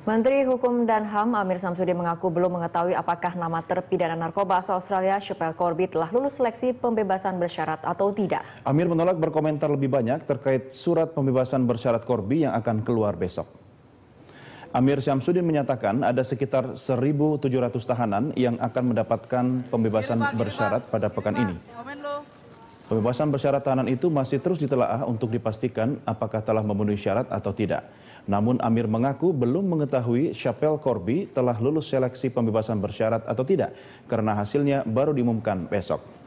Menteri Hukum dan HAM Amir Samsudin mengaku belum mengetahui apakah nama terpidana narkoba asal Australia Chappelle Corby telah lulus seleksi pembebasan bersyarat atau tidak. Amir menolak berkomentar lebih banyak terkait surat pembebasan bersyarat Corby yang akan keluar besok. Amir Syamsuddin menyatakan ada sekitar 1.700 tahanan yang akan mendapatkan pembebasan bersyarat pada pekan ini. Pembebasan bersyarat tahanan itu masih terus ditelaah untuk dipastikan apakah telah memenuhi syarat atau tidak. Namun Amir mengaku belum mengetahui Chappelle Corby telah lulus seleksi pembebasan bersyarat atau tidak karena hasilnya baru diumumkan besok.